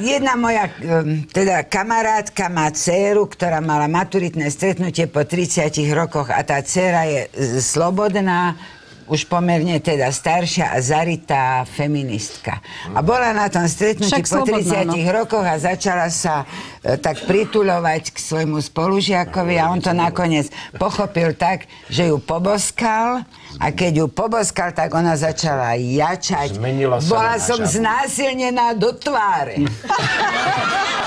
jedna moja teda kamarátka má dceru, ktorá mala maturitné stretnutie po 30 rokoch a tá dcera je e, slobodná, už pomerne teda staršia a zaritá feministka. A bola na tom stretnutí Však po slobodná, 30 no. rokoch a začala sa e, tak pritulovať k svojmu spolužiakovi a on to nakoniec pochopil tak, že ju poboskal a keď ju poboskal, tak ona začala jačať. Zmenila sa Bola som žabu. znásilnená do tváre.